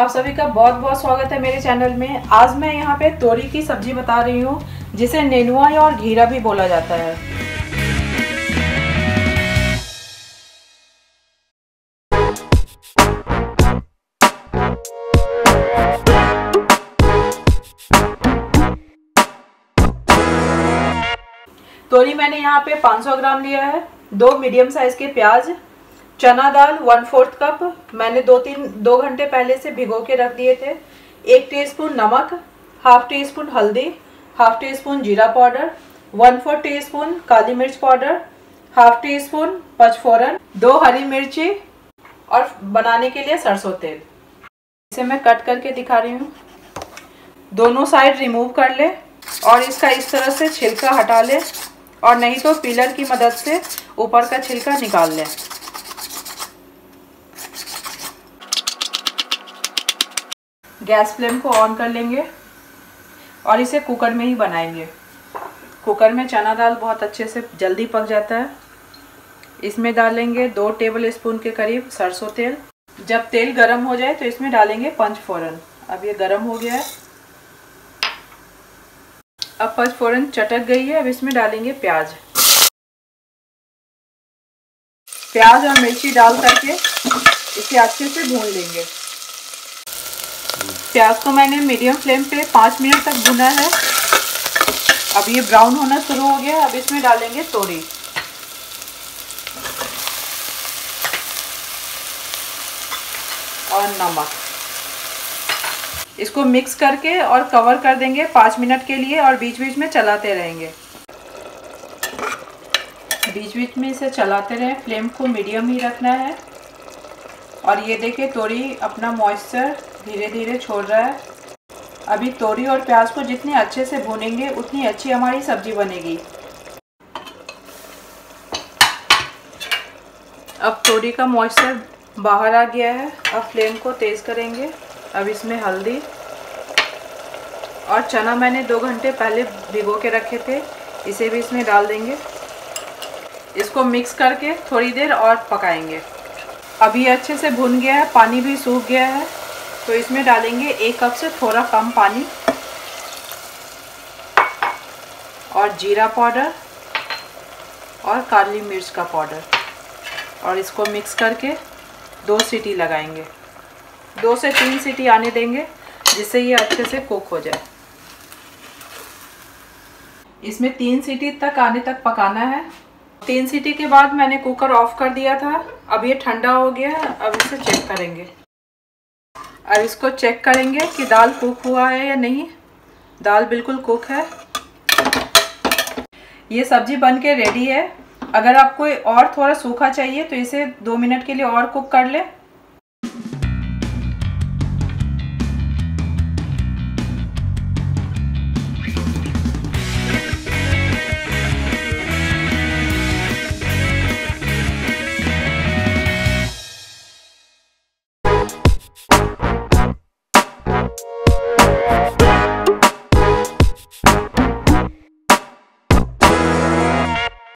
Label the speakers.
Speaker 1: आप सभी का बहुत बहुत स्वागत है मेरे चैनल में। आज मैं यहाँ पे तोरी की सब्ज़ी बता रही हूँ, जिसे नेनुआ और घीरा भी बोला जाता है। तोरी मैंने यहाँ पे 500 ग्राम लिया है, दो मीडियम साइज़ के प्याज चना दाल वन फोर्थ कप मैंने दो तीन, दो घंटे पहले से भिगो के रख दिए थे। एक टीस्पून नमक हाफ़ टी स्पून हल्दी हाफ़ टी स्पून जीरा powder one four teaspoon काली मिर्च पाउडर हाफ़ टी स्पून पचफोरन, दो हरी मिर्ची और बनाने के लिए सरसों तेल। इसे मैं कट करके दिखा रही हूँ। दोनों साइड रिमूव कर ले और इसका इस तरह से छिलका हटा ले और नहीं तो पिलर की मदद से ऊपर का छिलका निकाल लें। गैस फ्लेम को ऑन कर लेंगे और इसे कुकर में ही बनाएँगे। कुकर में चना दाल बहुत अच्छे से जल्दी पक जाता है। इसमें डालेंगे दो टेबल स्पून के करीब सरसों तेल। जब तेल गरम हो जाए तो इसमें डालेंगे पंच फोरन। अब ये गरम हो गया है। अब पंच फोरन चटक गई है। अब इसमें डालेंगे प्याज। प्याज और मिर्ची डाल करके इसे अच्छे से भून लेंगे। प्याज को मैंने मीडियम फ्लेम पे पाँच मिनट तक भुना है। अब ये ब्राउन होना शुरू हो गया अब इसमें डालेंगे तोरी। और नमक। इसको मिक्स करके और कवर कर देंगे पाँच मिनट के लिए और बीच बीच में चलाते रहेंगे। बीच बीच में इसे चलाते रहें। फ्लेम को मीडियम ही रखना है। और ये देखिए तोरी अपना मॉइस्चर धीरे धीरे छोड़ रहा है। अभी तोरी और प्याज को जितने अच्छे से भूनेंगे, उतनी अच्छी हमारी सब्ज़ी बनेगी। अब तोरी का मॉइस्चर बाहर आ गया है। अब फ्लेम को तेज़ करेंगे। अब इसमें हल्दी और चना मैंने दो घंटे पहले भिगो के रखे थे। इसे भी इसमें डाल देंगे। इसको मिक्स करके थोड़ी देर और पकाएँगे। अभी अच्छे से भुन गया है, पानी भी सूख गया है। तो इसमें डालेंगे एक कप से थोड़ा कम पानी और जीरा पाउडर और काली मिर्च का पाउडर। और इसको मिक्स करके दो सीटी लगाएँगे। दो से तीन सीटी आने देंगे जिससे ये अच्छे से कुक हो जाए। इसमें तीन सीटी तक आने तक पकाना है। तीन सीटी के बाद मैंने कुकर ऑफ़ कर दिया था। अब ये ठंडा हो गया है। अब इसे चेक करेंगे। अब इसको चेक करेंगे कि दाल कुक हुआ है या नहीं। दाल बिल्कुल कुक है। ये सब्ज़ी बन के रेडी है। अगर आपको और थोड़ा सूखा चाहिए तो इसे दो मिनट के लिए और कुक कर ले।